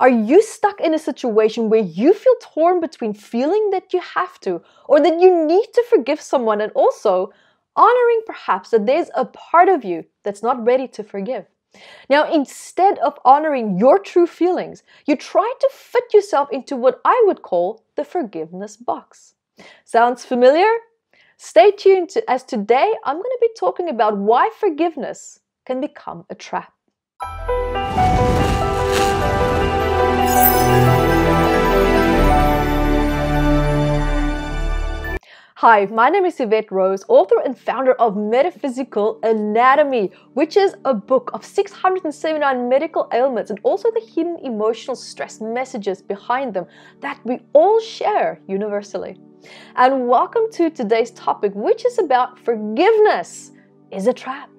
Are you stuck in a situation where you feel torn between feeling that you have to or that you need to forgive someone and also honoring perhaps that there's a part of you that's not ready to forgive? Now, instead of honoring your true feelings, you try to fit yourself into what I would call the forgiveness box. Sounds familiar? Stay tuned to, as today I'm going to be talking about why forgiveness can become a trap. Hi, my name is Evette Rose, author and founder of Metaphysical Anatomy, which is a book of 679 medical ailments and also the hidden emotional stress messages behind them that we all share universally. And welcome to today's topic, which is about forgiveness is a trap.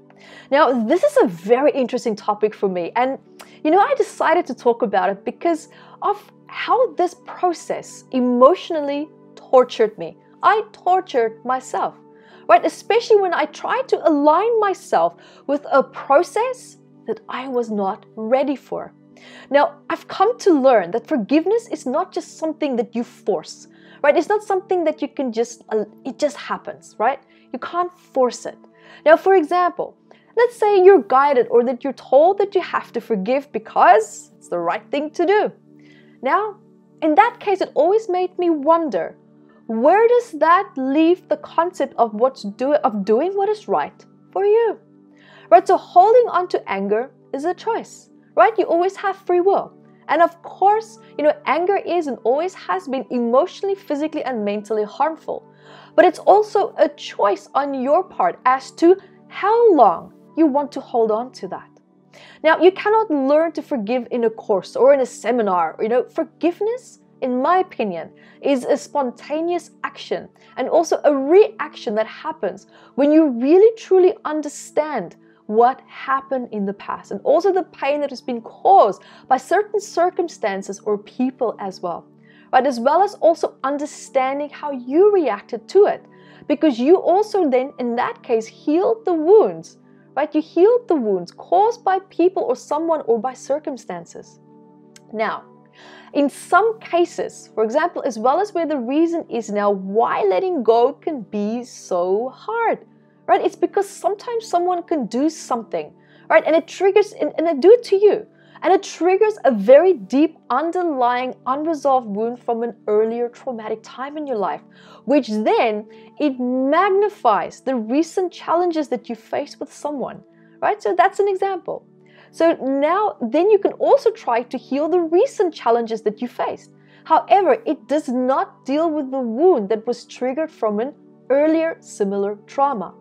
Now, this is a very interesting topic for me, and you know, I decided to talk about it because of how this process emotionally tortured me I tortured myself, right? Especially when I tried to align myself with a process that I was not ready for. Now, I've come to learn that forgiveness is not just something that you force, right? It's not something that you can just, it just happens, right? You can't force it. Now, for example, let's say you're guided or that you're told that you have to forgive because it's the right thing to do. Now, in that case, it always made me wonder where does that leave the concept of what's do of doing what is right for you? Right? So holding on to anger is a choice. Right? You always have free will. And of course, you know, anger is and always has been emotionally, physically, and mentally harmful. But it's also a choice on your part as to how long you want to hold on to that. Now, you cannot learn to forgive in a course or in a seminar. You know, forgiveness in my opinion, is a spontaneous action and also a reaction that happens when you really truly understand what happened in the past and also the pain that has been caused by certain circumstances or people as well. Right, as well as also understanding how you reacted to it. Because you also then, in that case, healed the wounds, right? You healed the wounds caused by people or someone or by circumstances. Now, in some cases, for example, as well as where the reason is now why letting go can be so hard, right? It's because sometimes someone can do something, right? And it triggers, and, and they do it to you. And it triggers a very deep underlying unresolved wound from an earlier traumatic time in your life, which then it magnifies the recent challenges that you face with someone, right? So that's an example. So now, then you can also try to heal the recent challenges that you faced. However, it does not deal with the wound that was triggered from an earlier similar trauma.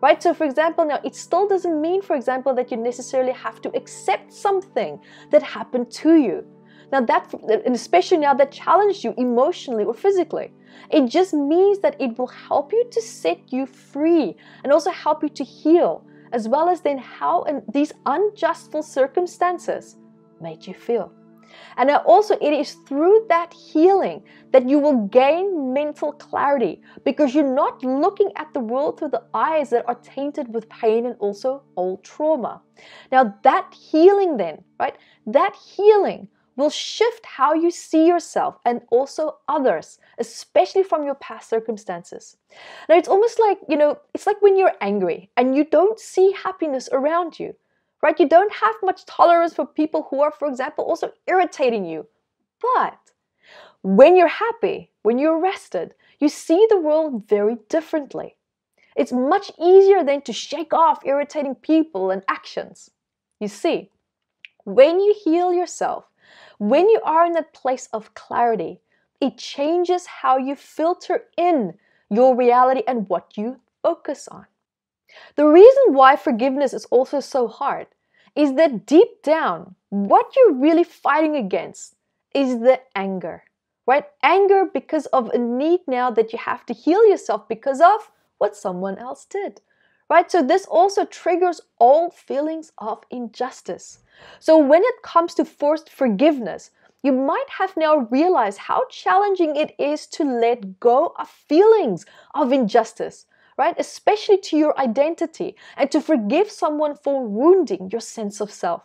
Right? So, for example, now it still doesn't mean, for example, that you necessarily have to accept something that happened to you. Now, that, and especially now that challenged you emotionally or physically, it just means that it will help you to set you free and also help you to heal as well as then how these unjustful circumstances made you feel. And also, it is through that healing that you will gain mental clarity because you're not looking at the world through the eyes that are tainted with pain and also old trauma. Now, that healing, then, right, that healing will shift how you see yourself and also others, especially from your past circumstances. Now, it's almost like, you know, it's like when you're angry and you don't see happiness around you, right? You don't have much tolerance for people who are, for example, also irritating you. But when you're happy, when you're rested, you see the world very differently. It's much easier then to shake off irritating people and actions. You see, when you heal yourself, when you are in that place of clarity, it changes how you filter in your reality and what you focus on. The reason why forgiveness is also so hard is that deep down, what you're really fighting against is the anger, right? Anger because of a need now that you have to heal yourself because of what someone else did right? So this also triggers all feelings of injustice. So when it comes to forced forgiveness, you might have now realized how challenging it is to let go of feelings of injustice, right? Especially to your identity and to forgive someone for wounding your sense of self.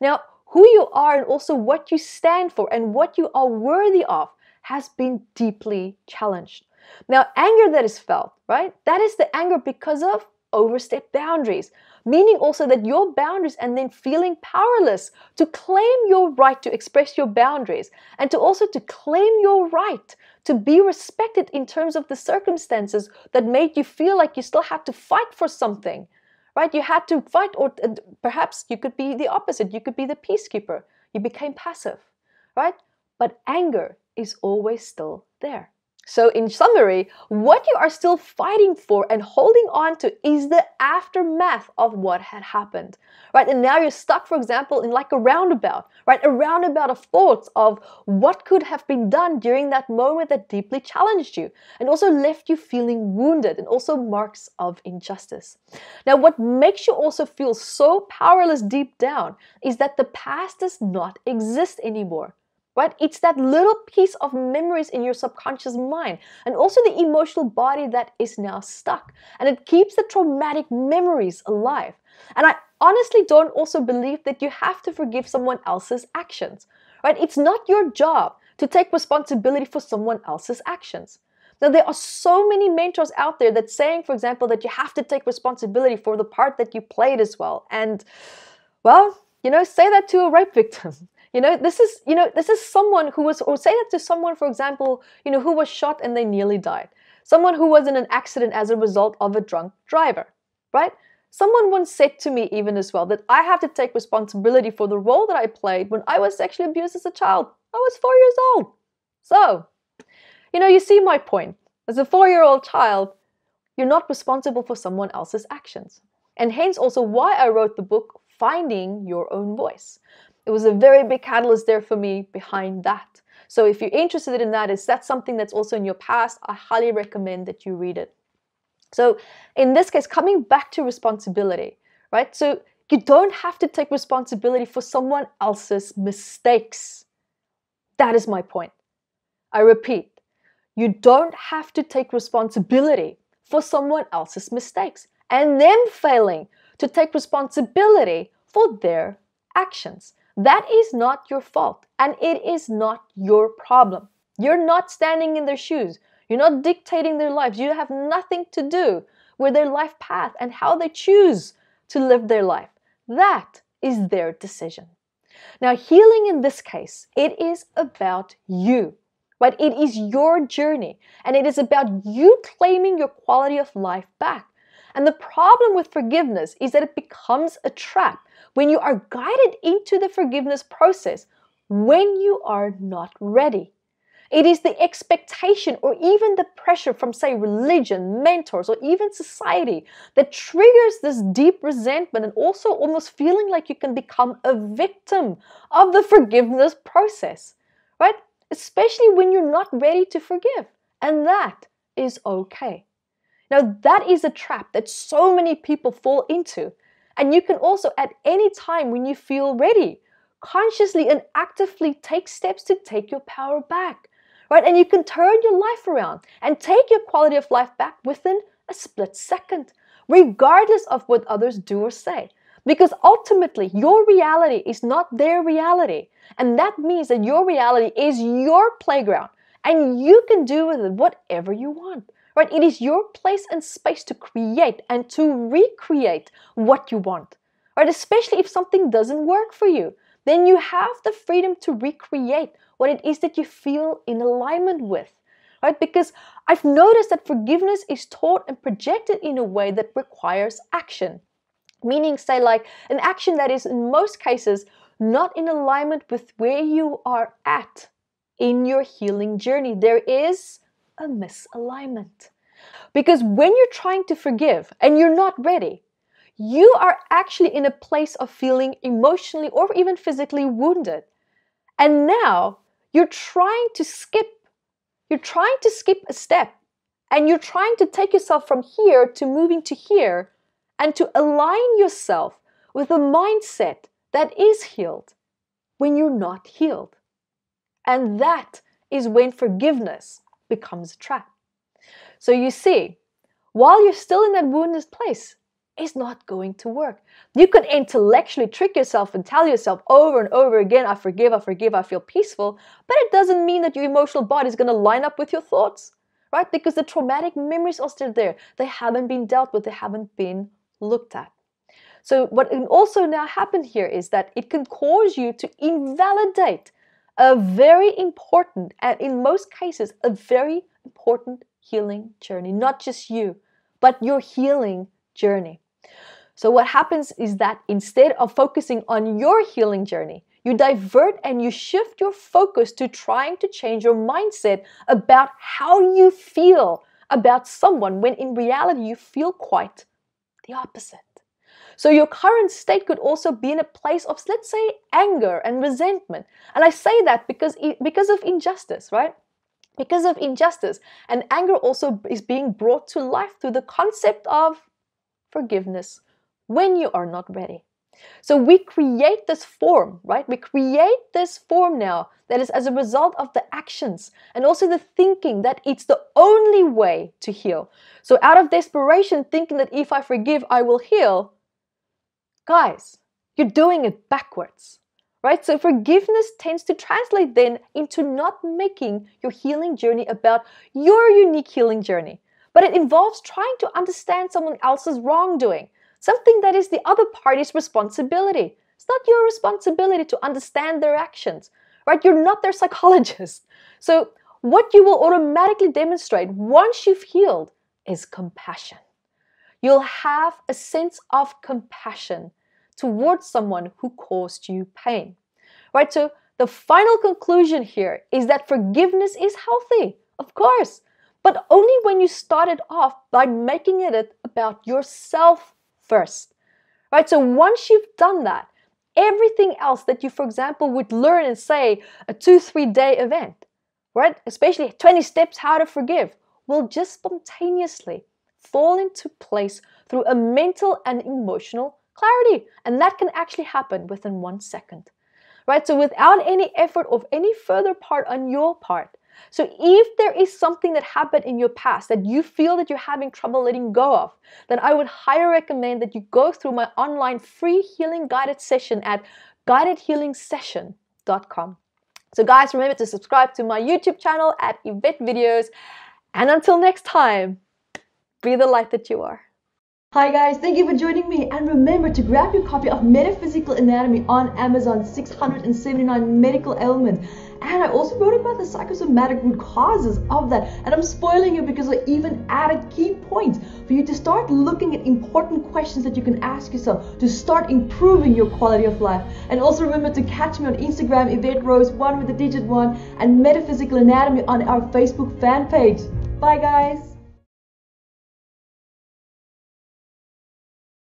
Now, who you are and also what you stand for and what you are worthy of has been deeply challenged. Now, anger that is felt, right? That is the anger because of overstep boundaries, meaning also that your boundaries and then feeling powerless to claim your right to express your boundaries and to also to claim your right to be respected in terms of the circumstances that made you feel like you still had to fight for something right? You had to fight or perhaps you could be the opposite. You could be the peacekeeper. You became passive right? But anger is always still there so, in summary, what you are still fighting for and holding on to is the aftermath of what had happened, right? And now you're stuck, for example, in like a roundabout, right? A roundabout of thoughts of what could have been done during that moment that deeply challenged you and also left you feeling wounded and also marks of injustice. Now, what makes you also feel so powerless deep down is that the past does not exist anymore right? It's that little piece of memories in your subconscious mind and also the emotional body that is now stuck. And it keeps the traumatic memories alive. And I honestly don't also believe that you have to forgive someone else's actions, right? It's not your job to take responsibility for someone else's actions. Now, there are so many mentors out there that saying, for example, that you have to take responsibility for the part that you played as well. And, well, you know, say that to a rape victim. You know, this is, you know, this is someone who was, or say that to someone, for example, you know, who was shot and they nearly died. Someone who was in an accident as a result of a drunk driver, right? Someone once said to me, even as well, that I have to take responsibility for the role that I played when I was sexually abused as a child. I was four years old. So, you know, you see my point. As a four year old child, you're not responsible for someone else's actions. And hence also why I wrote the book, Finding Your Own Voice it was a very big catalyst there for me behind that. So if you're interested in that, is that something that's also in your past, I highly recommend that you read it. So in this case, coming back to responsibility, right? So you don't have to take responsibility for someone else's mistakes. That is my point. I repeat, you don't have to take responsibility for someone else's mistakes and them failing to take responsibility for their actions. That is not your fault and it is not your problem. You're not standing in their shoes. You're not dictating their lives. You have nothing to do with their life path and how they choose to live their life. That is their decision. Now, healing in this case, it is about you, right? It is your journey and it is about you claiming your quality of life back. And the problem with forgiveness is that it becomes a trap when you are guided into the forgiveness process when you are not ready. It is the expectation or even the pressure from, say, religion, mentors, or even society that triggers this deep resentment and also almost feeling like you can become a victim of the forgiveness process, right? Especially when you're not ready to forgive. And that is okay. Now, that is a trap that so many people fall into. And you can also, at any time when you feel ready, consciously and actively take steps to take your power back, right? And you can turn your life around and take your quality of life back within a split second, regardless of what others do or say. Because ultimately, your reality is not their reality. And that means that your reality is your playground and you can do with it whatever you want right? It is your place and space to create and to recreate what you want, right? Especially if something doesn't work for you, then you have the freedom to recreate what it is that you feel in alignment with, right? Because I've noticed that forgiveness is taught and projected in a way that requires action, meaning, say, like an action that is in most cases not in alignment with where you are at in your healing journey. There is a misalignment. Because when you're trying to forgive and you're not ready, you are actually in a place of feeling emotionally or even physically wounded. And now you're trying to skip, you're trying to skip a step and you're trying to take yourself from here to moving to here and to align yourself with a mindset that is healed when you're not healed. And that is when forgiveness becomes a trap. So you see, while you're still in that wounded place, it's not going to work. You can intellectually trick yourself and tell yourself over and over again, I forgive, I forgive, I feel peaceful, but it doesn't mean that your emotional body is going to line up with your thoughts, right? Because the traumatic memories are still there. They haven't been dealt with, they haven't been looked at. So, what can also now happen here is that it can cause you to invalidate a very important, and in most cases, a very important healing journey. Not just you, but your healing journey. So, what happens is that instead of focusing on your healing journey, you divert and you shift your focus to trying to change your mindset about how you feel about someone when in reality you feel quite the opposite. So your current state could also be in a place of, let's say, anger and resentment. And I say that because, because of injustice, right? Because of injustice. And anger also is being brought to life through the concept of forgiveness when you are not ready. So we create this form, right? We create this form now that is as a result of the actions and also the thinking that it's the only way to heal. So out of desperation, thinking that if I forgive, I will heal, Guys, you're doing it backwards, right? So forgiveness tends to translate then into not making your healing journey about your unique healing journey, but it involves trying to understand someone else's wrongdoing, something that is the other party's responsibility. It's not your responsibility to understand their actions, right? You're not their psychologist. So what you will automatically demonstrate once you've healed is compassion. You'll have a sense of compassion towards someone who caused you pain. Right? So the final conclusion here is that forgiveness is healthy, of course, but only when you start it off by making it about yourself first. Right? So once you've done that, everything else that you, for example, would learn in, say, a two, three day event, right? Especially 20 steps how to forgive, will just spontaneously fall into place through a mental and emotional clarity. And that can actually happen within one second, right? So without any effort of any further part on your part. So if there is something that happened in your past that you feel that you're having trouble letting go of, then I would highly recommend that you go through my online free healing guided session at guidedhealingsession.com. So guys, remember to subscribe to my YouTube channel at Evette Videos. And until next time, be the light that you are. Hi guys, thank you for joining me. And remember to grab your copy of Metaphysical Anatomy on Amazon 679 medical ailments. And I also wrote about the psychosomatic root causes of that. And I'm spoiling you because I even added key points for you to start looking at important questions that you can ask yourself to start improving your quality of life. And also remember to catch me on Instagram Evette Rose 1 with the digit 1 and Metaphysical Anatomy on our Facebook fan page. Bye guys!